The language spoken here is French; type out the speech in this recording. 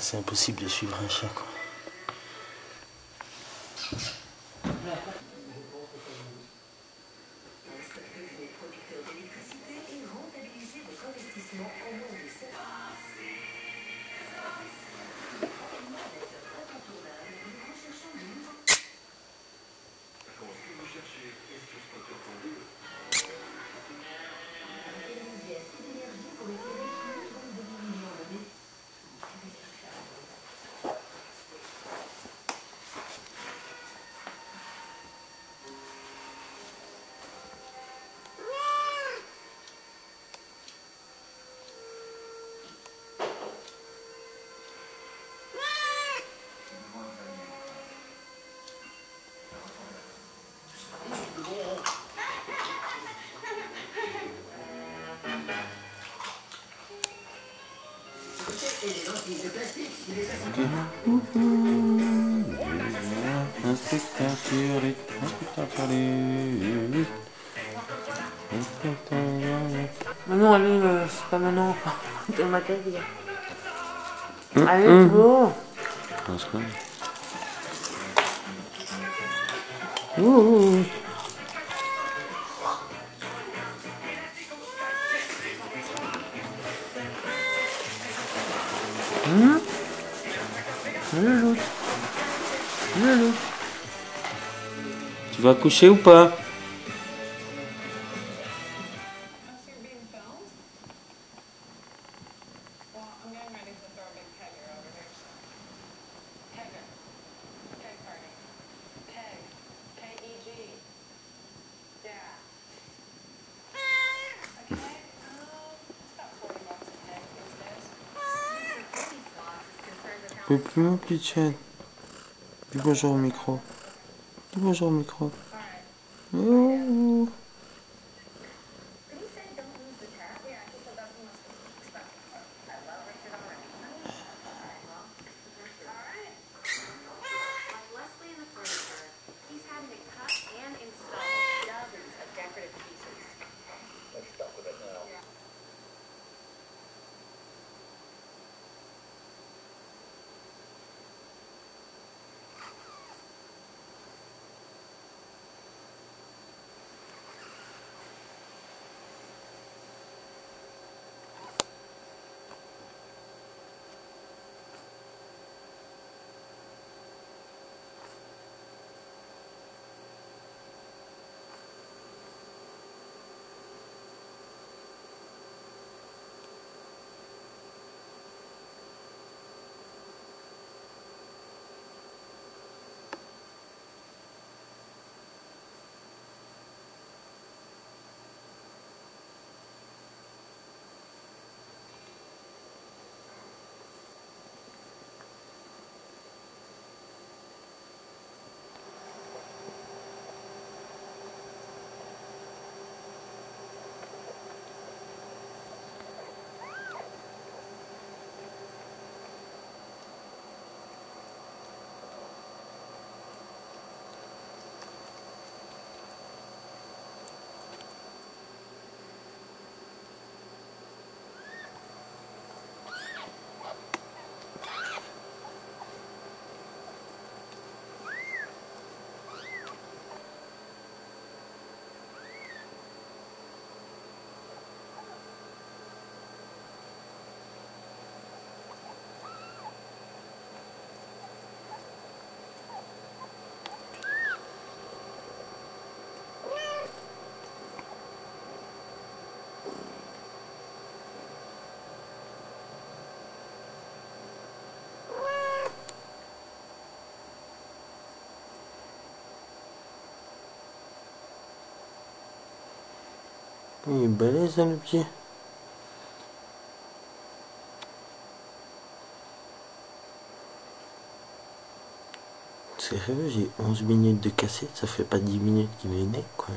C'est impossible de suivre un quoi. Inspecteur Turlet, inspecteur Turlet. Inspecteur Turlet. Manon, allez, euh, c'est pas Manon. Dans ma tête, a. Hum, Allez. Thibaut. On se connaît. Ouh, ouh, ouh. Tu vas coucher ou pas? Coucou mon. Bonjour au micro. Bonjour au micro. Il est balèze, hein, le petit. Sérieux, j'ai 11 minutes de cassette, ça fait pas 10 minutes qu'il est né, quoi.